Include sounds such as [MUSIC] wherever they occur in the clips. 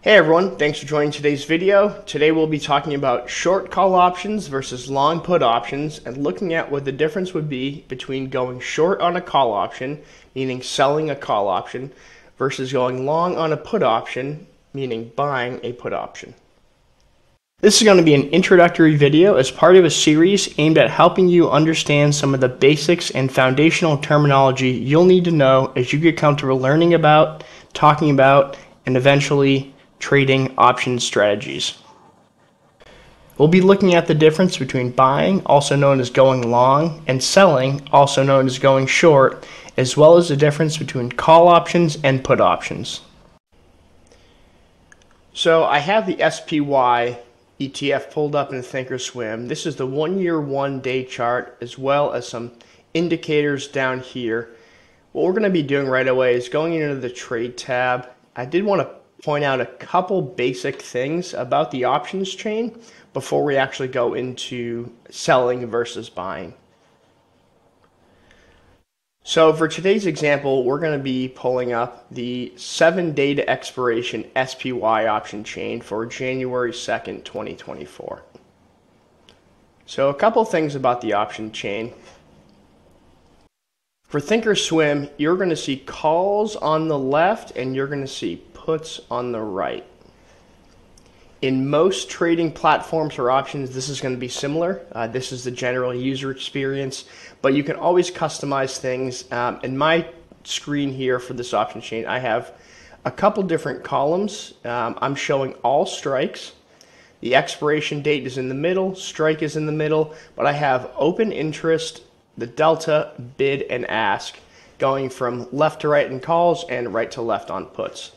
Hey everyone, thanks for joining today's video. Today we'll be talking about short call options versus long put options and looking at what the difference would be between going short on a call option, meaning selling a call option, versus going long on a put option, meaning buying a put option. This is going to be an introductory video as part of a series aimed at helping you understand some of the basics and foundational terminology you'll need to know as you get comfortable learning about, talking about, and eventually trading option strategies. We'll be looking at the difference between buying, also known as going long, and selling, also known as going short, as well as the difference between call options and put options. So I have the SPY ETF pulled up in Thinkorswim. This is the one year, one day chart, as well as some indicators down here. What we're going to be doing right away is going into the trade tab. I did want to point out a couple basic things about the options chain before we actually go into selling versus buying. So for today's example, we're going to be pulling up the 7 day to expiration SPY option chain for January 2nd, 2024. So a couple things about the option chain. For Thinkorswim, you're going to see calls on the left and you're going to see puts on the right. In most trading platforms or options, this is going to be similar. Uh, this is the general user experience, but you can always customize things. Um, in my screen here for this option chain, I have a couple different columns. Um, I'm showing all strikes. The expiration date is in the middle, strike is in the middle, but I have open interest, the delta, bid, and ask going from left to right in calls and right to left on puts.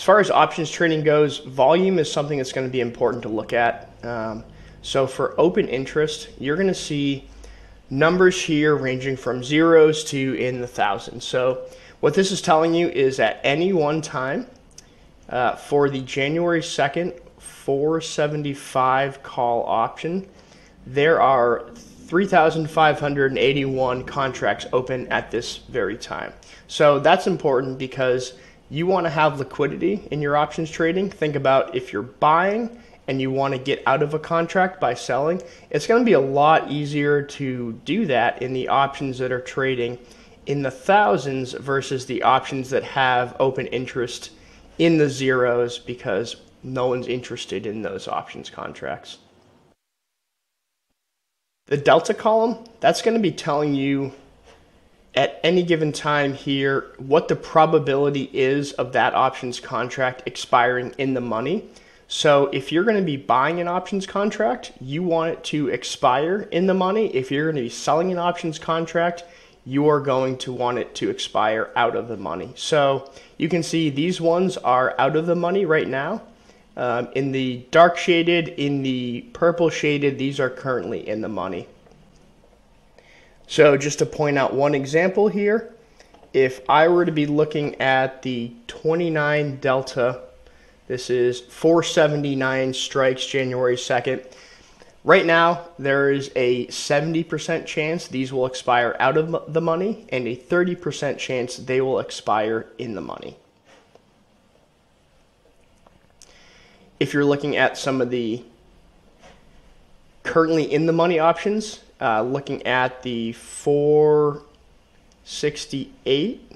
As far as options trading goes, volume is something that's going to be important to look at. Um, so for open interest, you're going to see numbers here ranging from zeros to in the thousands. So what this is telling you is at any one time uh, for the January 2nd 475 call option, there are 3,581 contracts open at this very time. So that's important because you want to have liquidity in your options trading. Think about if you're buying and you want to get out of a contract by selling, it's going to be a lot easier to do that in the options that are trading in the thousands versus the options that have open interest in the zeros because no one's interested in those options contracts. The delta column, that's going to be telling you at any given time here what the probability is of that options contract expiring in the money. So if you're going to be buying an options contract, you want it to expire in the money. If you're going to be selling an options contract, you are going to want it to expire out of the money. So you can see these ones are out of the money right now. Um, in the dark shaded, in the purple shaded, these are currently in the money. So just to point out one example here, if I were to be looking at the 29 Delta, this is 479 strikes January 2nd. Right now, there is a 70% chance these will expire out of the money and a 30% chance they will expire in the money. If you're looking at some of the currently in the money options, uh, looking at the 468,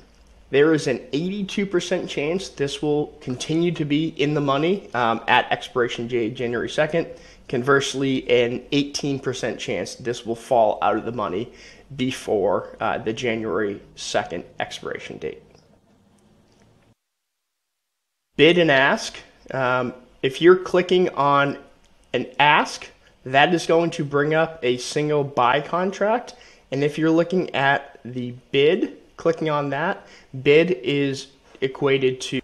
there is an 82% chance this will continue to be in the money um, at expiration date January 2nd. Conversely, an 18% chance this will fall out of the money before uh, the January 2nd expiration date. Bid and ask. Um, if you're clicking on an ask, that is going to bring up a single buy contract. And if you're looking at the bid, clicking on that, bid is equated to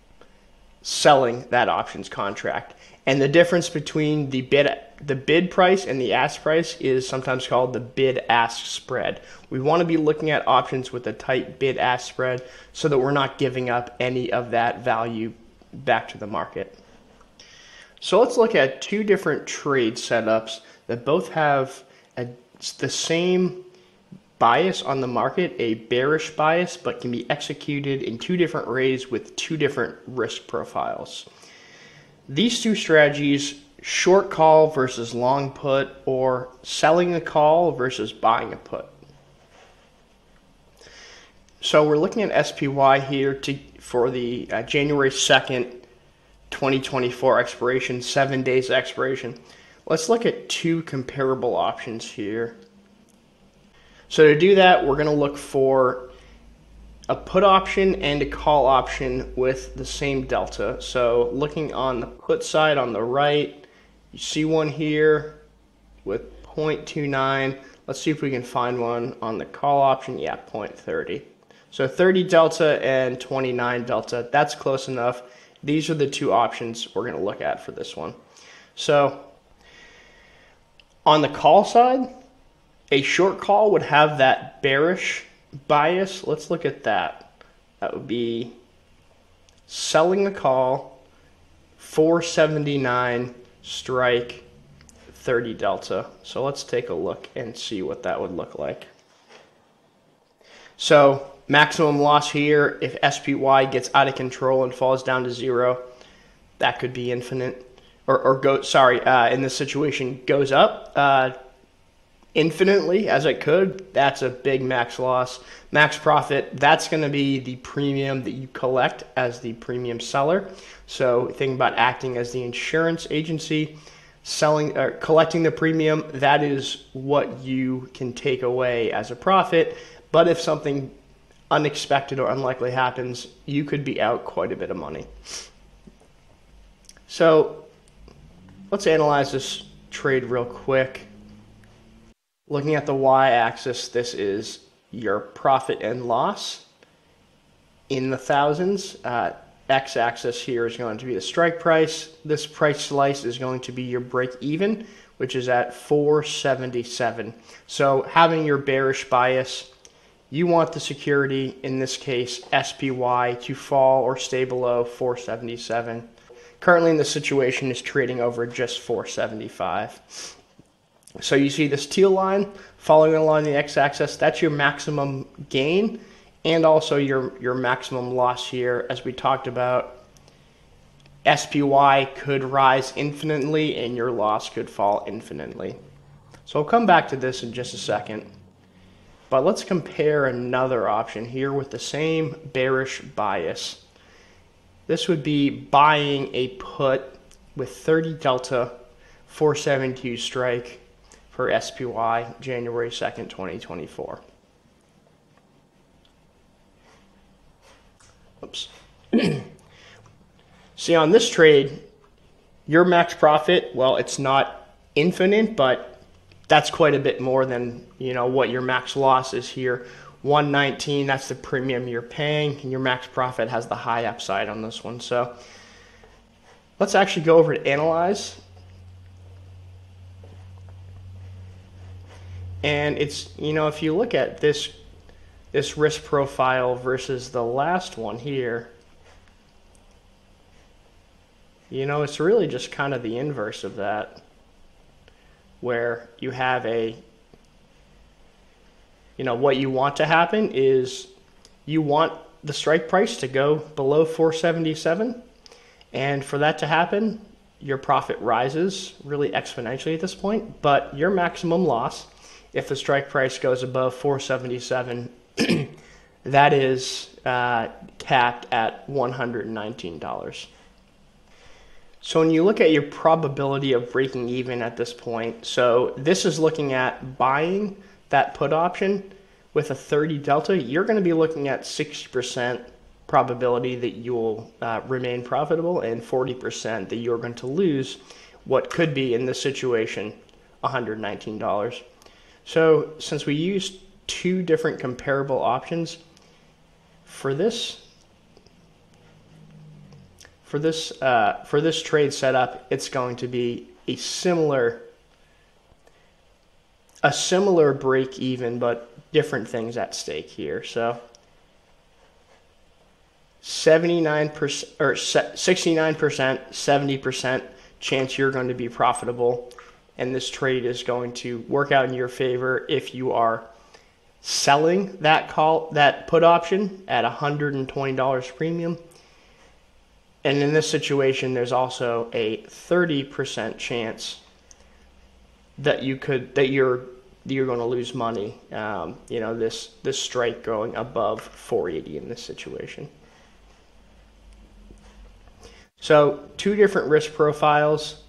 selling that options contract. And the difference between the bid the bid price and the ask price is sometimes called the bid ask spread. We want to be looking at options with a tight bid ask spread so that we're not giving up any of that value back to the market. So let's look at two different trade setups that both have a, the same bias on the market, a bearish bias, but can be executed in two different ways with two different risk profiles. These two strategies, short call versus long put, or selling a call versus buying a put. So we're looking at SPY here to, for the uh, January 2nd, 2024 expiration, seven days expiration. Let's look at two comparable options here. So to do that, we're going to look for a put option and a call option with the same delta. So looking on the put side on the right, you see one here with 0.29. Let's see if we can find one on the call option. Yeah, 0.30. So 30 delta and 29 delta, that's close enough. These are the two options we're going to look at for this one. So on the call side, a short call would have that bearish bias. Let's look at that. That would be selling the call, 479 strike, 30 delta. So let's take a look and see what that would look like. So Maximum loss here, if SPY gets out of control and falls down to zero, that could be infinite. Or, or go, sorry, uh, in this situation, goes up uh, infinitely as it could. That's a big max loss. Max profit, that's going to be the premium that you collect as the premium seller. So think about acting as the insurance agency selling or collecting the premium that is what you can take away as a profit but if something unexpected or unlikely happens, you could be out quite a bit of money. So let's analyze this trade real quick. Looking at the y-axis, this is your profit and loss in the thousands. Uh, x-axis here is going to be the strike price. This price slice is going to be your break even, which is at 477. So having your bearish bias you want the security, in this case SPY, to fall or stay below 477. Currently, in the situation is trading over just 475. So you see this teal line following along the x-axis. That's your maximum gain and also your, your maximum loss here. As we talked about, SPY could rise infinitely and your loss could fall infinitely. So I'll come back to this in just a second. But let's compare another option here with the same bearish bias. This would be buying a put with 30 delta 472 strike for SPY January 2nd, 2024. Oops. [CLEARS THROAT] See, on this trade, your max profit, well, it's not infinite, but that's quite a bit more than you know what your max loss is here 119 that's the premium you're paying and your max profit has the high upside on this one. So let's actually go over to analyze. And it's you know if you look at this this risk profile versus the last one here you know it's really just kind of the inverse of that where you have a you know what you want to happen is you want the strike price to go below 477 and for that to happen your profit rises really exponentially at this point but your maximum loss if the strike price goes above 477 [CLEARS THROAT] that is uh, capped at $119 so when you look at your probability of breaking even at this point, so this is looking at buying that put option with a 30 delta, you're going to be looking at 60% probability that you will uh, remain profitable and 40% that you're going to lose what could be in this situation $119. So since we used two different comparable options for this for this uh, for this trade setup, it's going to be a similar a similar break even, but different things at stake here. So 79% or 69%, 70% chance you're going to be profitable and this trade is going to work out in your favor if you are selling that call that put option at $120 premium. And in this situation, there's also a 30% chance that you could that you're you're going to lose money. Um, you know this this strike going above 480 in this situation. So two different risk profiles,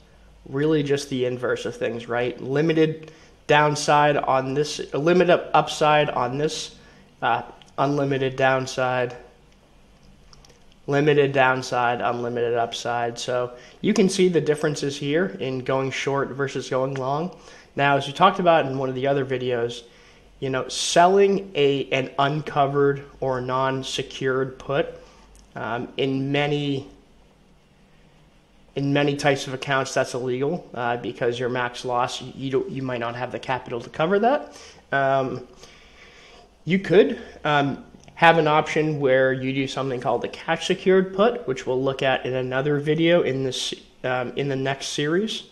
really just the inverse of things, right? Limited downside on this, limited upside on this, uh, unlimited downside, limited downside, unlimited upside. So you can see the differences here in going short versus going long. Now, as we talked about in one of the other videos, you know, selling a an uncovered or non-secured put um, in many in many types of accounts that's illegal uh, because your max loss you you, you might not have the capital to cover that. Um, you could um, have an option where you do something called the cash secured put, which we'll look at in another video in this um, in the next series.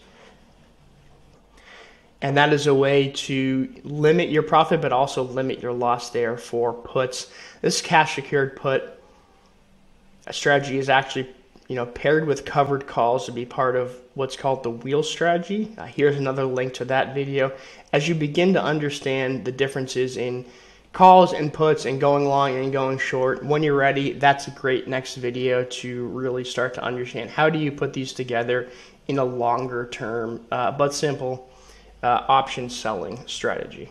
And that is a way to limit your profit, but also limit your loss there for puts. This cash secured put strategy is actually you know paired with covered calls to be part of what's called the wheel strategy. Uh, here's another link to that video. As you begin to understand the differences in calls and puts and going long and going short. When you're ready, that's a great next video to really start to understand how do you put these together in a longer term uh, but simple uh, option selling strategy.